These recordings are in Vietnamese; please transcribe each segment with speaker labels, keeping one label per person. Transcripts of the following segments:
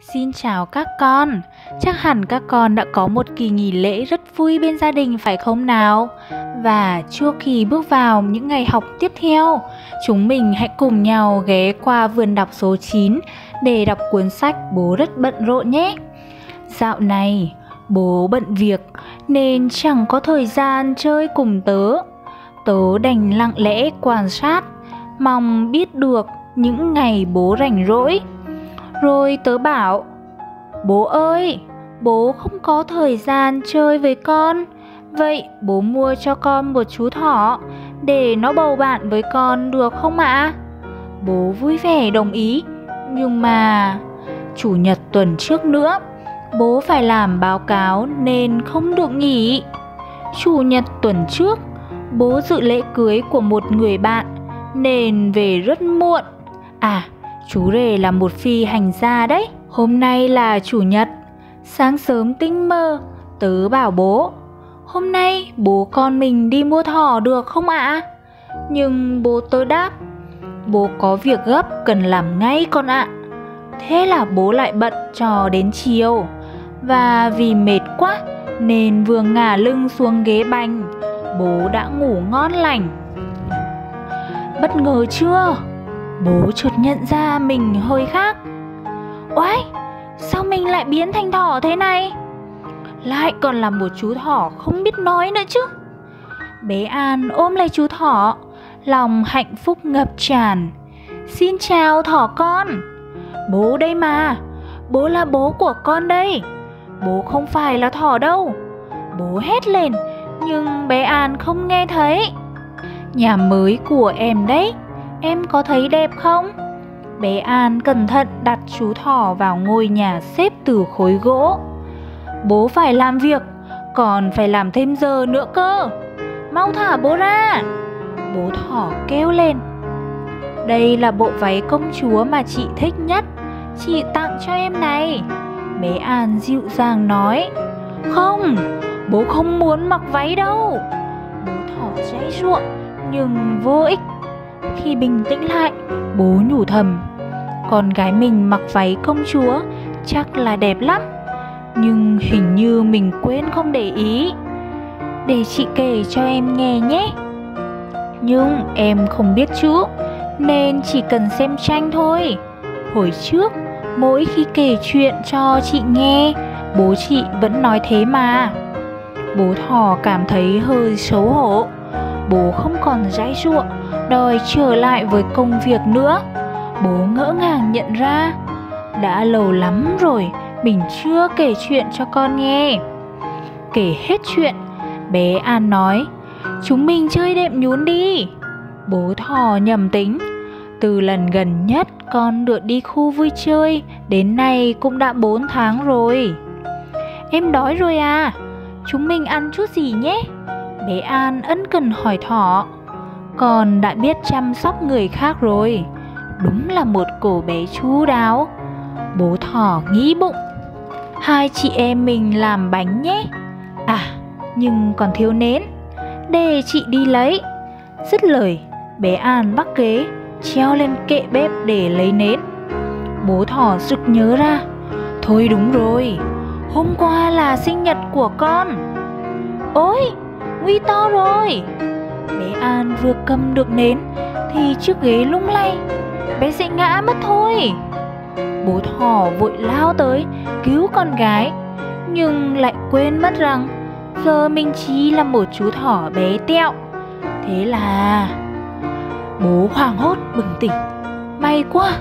Speaker 1: Xin chào các con, chắc hẳn các con đã có một kỳ nghỉ lễ rất vui bên gia đình phải không nào? Và chưa kỳ bước vào những ngày học tiếp theo, chúng mình hãy cùng nhau ghé qua vườn đọc số 9 để đọc cuốn sách Bố rất bận rộn nhé. Dạo này, bố bận việc nên chẳng có thời gian chơi cùng tớ. Tớ đành lặng lẽ quan sát, mong biết được những ngày bố rảnh rỗi. Rồi tớ bảo, bố ơi, bố không có thời gian chơi với con. Vậy bố mua cho con một chú thỏ để nó bầu bạn với con được không ạ? Bố vui vẻ đồng ý, nhưng mà chủ nhật tuần trước nữa bố phải làm báo cáo nên không được nghỉ. Chủ nhật tuần trước, bố dự lễ cưới của một người bạn nên về rất muộn. À, chú rể là một phi hành gia đấy. Hôm nay là chủ nhật. Sáng sớm tinh mơ, tớ bảo bố, hôm nay bố con mình đi mua thỏ được không ạ? À? Nhưng bố tớ đáp, bố có việc gấp cần làm ngay con ạ. À. Thế là bố lại bận cho đến chiều. Và vì mệt quá nên vừa ngả lưng xuống ghế bành, bố đã ngủ ngon lành. Bất ngờ chưa? Bố chợt nhận ra mình hơi khác. Oái, sao mình lại biến thành thỏ thế này? Lại còn là một chú thỏ không biết nói nữa chứ. Bé An ôm lấy chú thỏ, lòng hạnh phúc ngập tràn. Xin chào thỏ con. Bố đây mà, bố là bố của con đây. Bố không phải là thỏ đâu. Bố hét lên, nhưng bé An không nghe thấy. Nhà mới của em đấy, em có thấy đẹp không? Bé An cẩn thận đặt chú thỏ vào ngôi nhà xếp từ khối gỗ. Bố phải làm việc, còn phải làm thêm giờ nữa cơ. Mau thả bố ra. Bố thỏ kêu lên. Đây là bộ váy công chúa mà chị thích nhất. Chị tặng cho em này. Bé An dịu dàng nói. Không, bố không muốn mặc váy đâu. Bố thỏ dãy ruộng nhưng vô ích khi bình tĩnh lại, bố nhủ thầm Con gái mình mặc váy công chúa chắc là đẹp lắm Nhưng hình như mình quên không để ý. Để chị kể cho em nghe nhé. Nhưng em không biết chữ Nên chỉ cần xem tranh thôi. Hồi trước, mỗi khi kể chuyện cho chị nghe Bố chị vẫn nói thế mà. Bố thỏ cảm thấy hơi xấu hổ Bố không còn dãi ruộng đòi trở lại với công việc nữa. Bố ngỡ ngàng nhận ra, đã lâu lắm rồi mình chưa kể chuyện cho con nghe. Kể hết chuyện, bé an nói, chúng mình chơi đệm nhún đi. Bố Thò nhầm tính, từ lần gần nhất con được đi khu vui chơi, đến nay cũng đã 4 tháng rồi. Em đói rồi à chúng mình ăn chút gì nhé? Bé an ân cần hỏi thỏ con đã biết chăm sóc người khác rồi. Đúng là một cô bé chú đáo. Bố thỏ nghĩ bụng. Hai chị em mình làm bánh nhé. À nhưng còn thiếu nến. Để chị đi lấy. Dứt lời, bé an bắc ghế, treo lên kệ bếp để lấy nến. Bố thỏ sực nhớ ra. Thôi đúng rồi, hôm qua là sinh nhật của con. Ôi nguy to rồi. Bé An vừa cầm được nến Thì chiếc ghế lung lay. Bé sẽ ngã mất thôi. Bố thỏ vội lao tới Cứu con gái, Nhưng lại quên mất rằng Giờ mình chỉ là một chú thỏ bé tẹo. Thế là Bố hoảng hốt bừng tỉnh. May quá,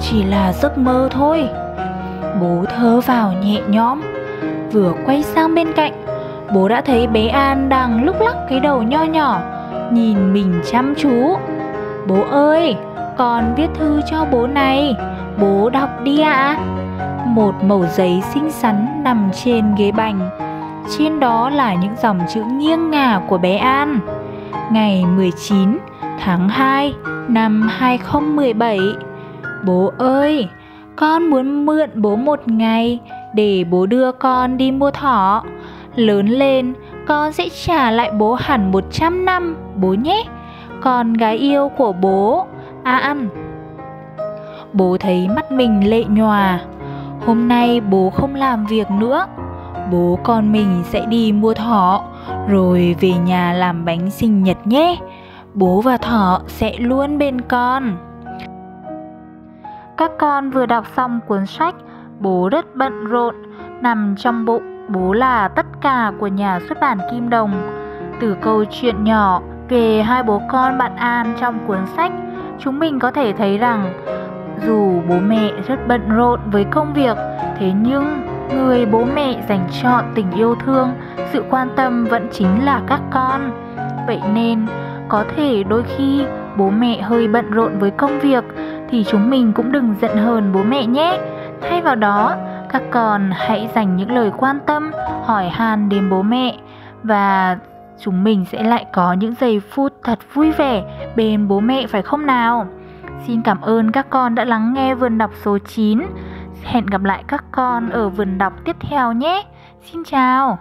Speaker 1: Chỉ là giấc mơ thôi. Bố thở vào nhẹ nhõm. Vừa quay sang bên cạnh, Bố đã thấy bé An đang lúc lắc cái đầu nho nhỏ nhìn mình chăm chú. Bố ơi con viết thư cho bố này. Bố đọc đi ạ. À. một mẩu giấy xinh xắn nằm trên ghế bành. Trên đó là những dòng chữ nghiêng ngả của bé An. Ngày 19 tháng 2 năm 2017 Bố ơi, con muốn mượn bố một ngày để bố đưa con đi mua thỏ. Lớn lên, con sẽ trả lại bố hẳn 100 năm, bố nhé. Con gái yêu của bố, A Ăn. Bố thấy mắt mình lệ nhòa. Hôm nay bố không làm việc nữa Bố con mình sẽ đi mua thỏ Rồi về nhà làm bánh sinh nhật nhé Bố và thỏ sẽ luôn bên con Các con vừa đọc xong cuốn sách Bố rất bận rộn Nằm trong bụng Bố là tất cả của nhà xuất bản Kim Đồng Từ câu chuyện nhỏ về hai bố con bạn An trong cuốn sách Chúng mình có thể thấy rằng dù bố mẹ rất bận rộn với công việc, thế nhưng người bố mẹ dành chọn tình yêu thương, sự quan tâm vẫn chính là các con. Vậy nên, có thể đôi khi bố mẹ hơi bận rộn với công việc thì chúng mình cũng đừng giận hờn bố mẹ nhé. Thay vào đó, các con hãy dành những lời quan tâm, hỏi han đến bố mẹ và chúng mình sẽ lại có những giây phút thật vui vẻ bên bố mẹ phải không nào? Xin cảm ơn các con đã lắng nghe vườn đọc số 9. Hẹn gặp lại các con ở vườn đọc tiếp theo nhé. Xin chào.